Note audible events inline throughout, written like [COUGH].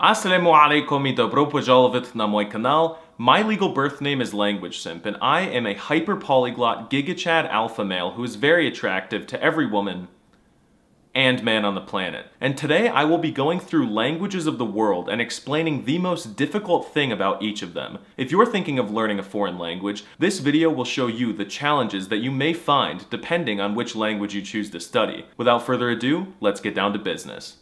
Assalamu alaikum i dobro požalovit na moj kanal. My legal birth name is Language Simp, and I am a hyper polyglot GigaChad alpha male who is very attractive to every woman and man on the planet. And today I will be going through languages of the world and explaining the most difficult thing about each of them. If you're thinking of learning a foreign language, this video will show you the challenges that you may find depending on which language you choose to study. Without further ado, let's get down to business.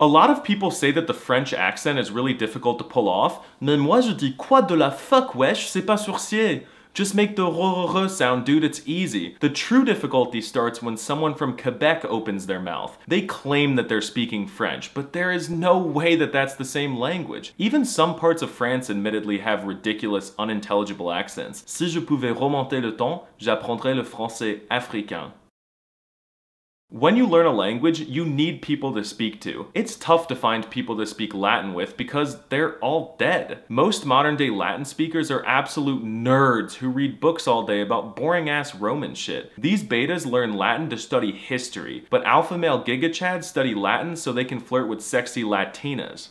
A lot of people say that the French accent is really difficult to pull off. Mais moi je dis quoi de la fuck wesh, c'est pas sourcier. Just make the r sound, dude, it's easy. The true difficulty starts when someone from Quebec opens their mouth. They claim that they're speaking French, but there is no way that that's the same language. Even some parts of France admittedly have ridiculous, unintelligible accents. Si je pouvais remonter le temps, j'apprendrais le français africain. When you learn a language, you need people to speak to. It's tough to find people to speak Latin with because they're all dead. Most modern day Latin speakers are absolute nerds who read books all day about boring ass Roman shit. These betas learn Latin to study history, but alpha male gigachads study Latin so they can flirt with sexy Latinas.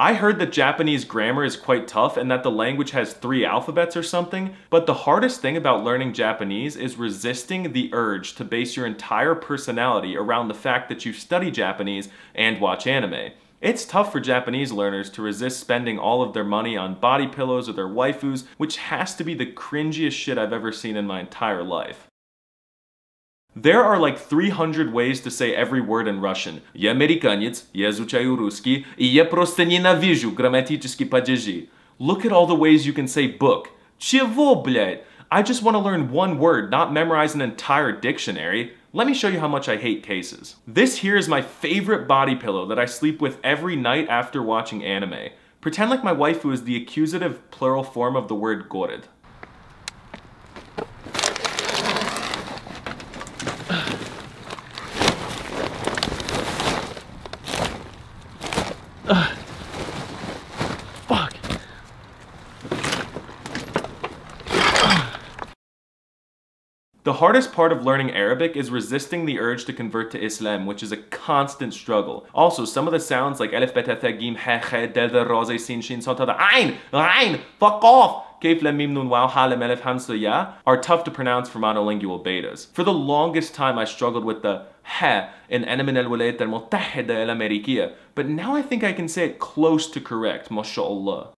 I heard that Japanese grammar is quite tough and that the language has three alphabets or something, but the hardest thing about learning Japanese is resisting the urge to base your entire personality around the fact that you study Japanese and watch anime. It's tough for Japanese learners to resist spending all of their money on body pillows or their waifus, which has to be the cringiest shit I've ever seen in my entire life. There are like 300 ways to say every word in Russian. Я американец, я изучаю русский, и я просто ненавижу грамматические падежи. Look at all the ways you can say book. Чего, блядь? I just want to learn one word, not memorize an entire dictionary. Let me show you how much I hate cases. This here is my favorite body pillow that I sleep with every night after watching anime. Pretend like my waifu is the accusative plural form of the word gored. The hardest part of learning Arabic is resisting the urge to convert to Islam, which is a constant struggle. Also, some of the sounds like Alif, Bet, Tha, Gim, Ha, Kha, Dal, Dal, Ra, Zay, Sin, Shin, Son, Ta, Ain, Ain, fuck off! Kayf, Lam, Mim, Nun, Wow, Ha, Lam, Alif, Hamza, Ya are tough to pronounce for monolingual betas. For the longest time, I struggled with the Ha in أنا من الولايات المتحدة الأمريكية, but now I think I can say it close to correct, mashallah.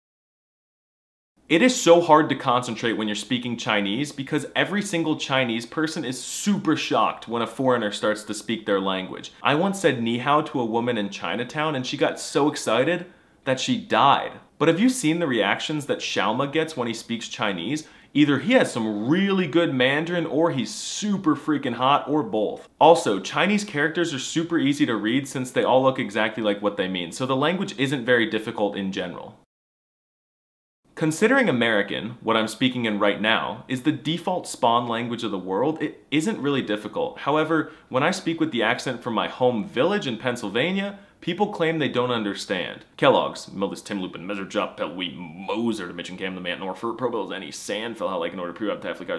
It is so hard to concentrate when you're speaking Chinese because every single Chinese person is super shocked when a foreigner starts to speak their language. I once said ni hao to a woman in Chinatown and she got so excited that she died. But have you seen the reactions that Xiaoma gets when he speaks Chinese? Either he has some really good Mandarin or he's super freaking hot or both. Also, Chinese characters are super easy to read since they all look exactly like what they mean, so the language isn't very difficult in general. Considering American, what I'm speaking in right now, is the default spawn language of the world, it isn't really difficult. However, when I speak with the accent from my home village in Pennsylvania, people claim they don't understand. Kellogg's, Mildus Tim Lupin, Measure Jup, Pelweed, Moser, to mention Cam the Man, nor Pro Bills, any sand, fell out like in order up to Africa,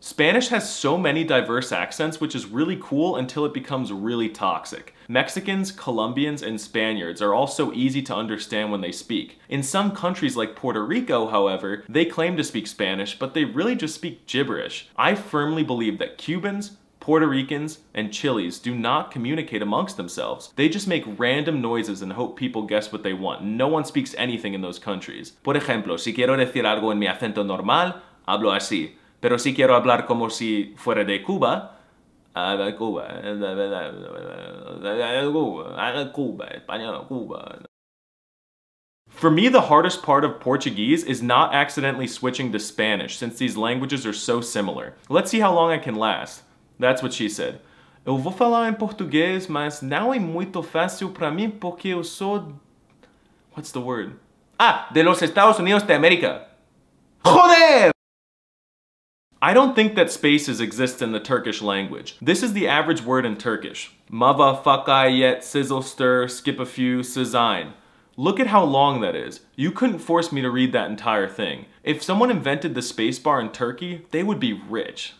Spanish has so many diverse accents, which is really cool until it becomes really toxic. Mexicans, Colombians, and Spaniards are also easy to understand when they speak. In some countries like Puerto Rico, however, they claim to speak Spanish, but they really just speak gibberish. I firmly believe that Cubans, Puerto Ricans, and Chilis do not communicate amongst themselves. They just make random noises and hope people guess what they want. No one speaks anything in those countries. Por ejemplo, si quiero decir algo en mi acento normal, hablo así. Pero si quiero hablar como si fuera de Cuba, de Cuba, Cuba, español, Cuba. For me, the hardest part of Portuguese is not accidentally switching to Spanish, since these languages are so similar. Let's see how long I can last. That's what she said. Eu vou falar em português, mas não é muito fácil para mim porque eu sou... What's the word? Ah, de los Estados Unidos de América. Joder! I don't think that spaces exist in the Turkish language. This is the average word in Turkish. Mava fakayet sizzle stir skip a few sizine. Look at how long that is. You couldn't force me to read that entire thing. If someone invented the spacebar in Turkey, they would be rich.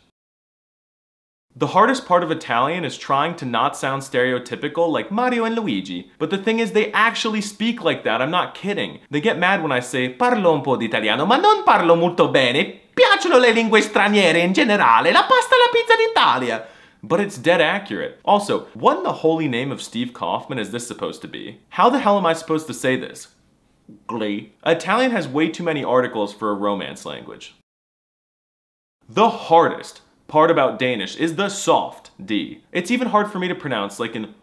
The hardest part of Italian is trying to not sound stereotypical like Mario and Luigi. But the thing is, they actually speak like that, I'm not kidding. They get mad when I say, parlo un po' di italiano, ma non parlo molto bene. Piacciono le lingue straniere in generale, la pasta e la pizza d'Italia. But it's dead accurate. Also, what in the holy name of Steve Kaufmann is this supposed to be? How the hell am I supposed to say this? Glee. Italian has way too many articles for a romance language. The hardest part about Danish is the soft D. It's even hard for me to pronounce, like in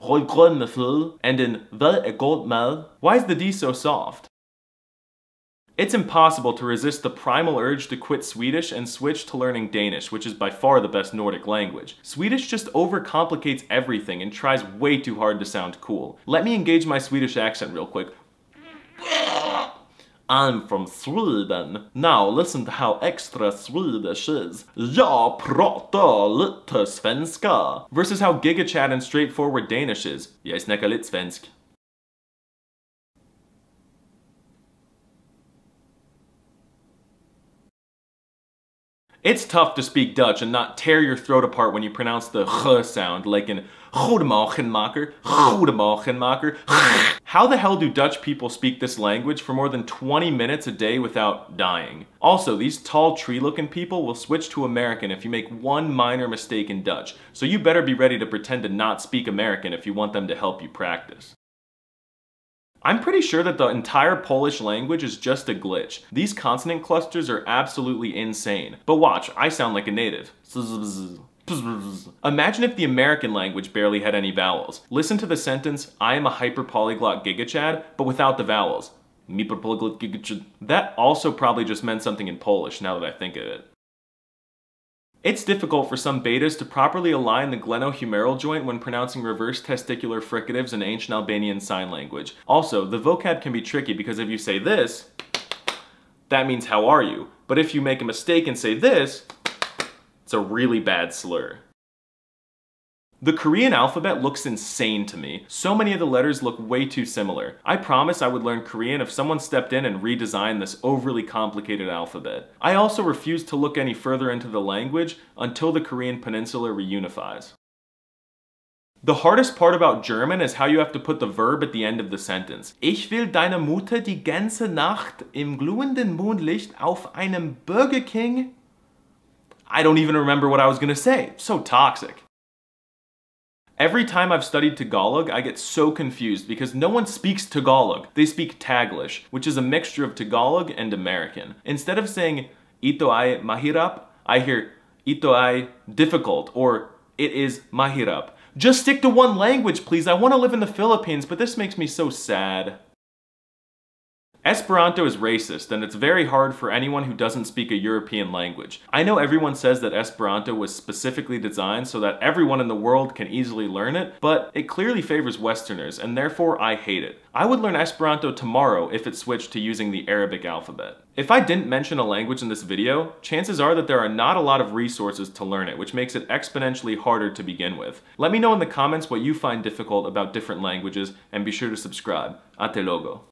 and in Hvad er? Why is the D so soft? It's impossible to resist the primal urge to quit Swedish and switch to learning Danish, which is by far the best Nordic language. Swedish just overcomplicates everything and tries way too hard to sound cool. Let me engage my Swedish accent real quick. I'm from Sweden. Now listen to how extra Swedish is. Jag pratar lite svenska. Versus how GigaChad and straightforward Danish is. Jag snackar lite svensk. It's tough to speak Dutch and not tear your throat apart when you pronounce the ch sound, like in Goedemorgenmaker, Goedemorgenmaker. [LAUGHS] How the hell do Dutch people speak this language for more than 20 minutes a day without dying? Also, these tall tree-looking people will switch to American if you make one minor mistake in Dutch, so you better be ready to pretend to not speak American if you want them to help you practice. I'm pretty sure that the entire Polish language is just a glitch. These consonant clusters are absolutely insane. But watch, I sound like a native. Imagine if the American language barely had any vowels. Listen to the sentence, I am a hyperpolyglot gigachad, but without the vowels. That also probably just meant something in Polish now that I think of it. It's difficult for some betas to properly align the glenohumeral joint when pronouncing reverse testicular fricatives in ancient Albanian sign language. Also, the vocab can be tricky because if you say this, that means how are you? But if you make a mistake and say this, it's a really bad slur. The Korean alphabet looks insane to me. So many of the letters look way too similar. I promise I would learn Korean if someone stepped in and redesigned this overly complicated alphabet. I also refuse to look any further into the language until the Korean peninsula reunifies. The hardest part about German is how you have to put the verb at the end of the sentence. Ich will deine Mutter die ganze Nacht im glühenden Mondlicht auf einem Burger King. I don't even remember what I was gonna say. So toxic. Every time I've studied Tagalog, I get so confused because no one speaks Tagalog. They speak Taglish, which is a mixture of Tagalog and American. Instead of saying ito ay mahirap, I hear ito ay difficult or it is mahirap. Just stick to one language, please. I want to live in the Philippines, but this makes me so sad. Esperanto is racist, and it's very hard for anyone who doesn't speak a European language. I know everyone says that Esperanto was specifically designed so that everyone in the world can easily learn it, but it clearly favors Westerners, and therefore I hate it. I would learn Esperanto tomorrow if it switched to using the Arabic alphabet. If I didn't mention a language in this video, chances are that there are not a lot of resources to learn it, which makes it exponentially harder to begin with. Let me know in the comments what you find difficult about different languages, and be sure to subscribe. Ate logo.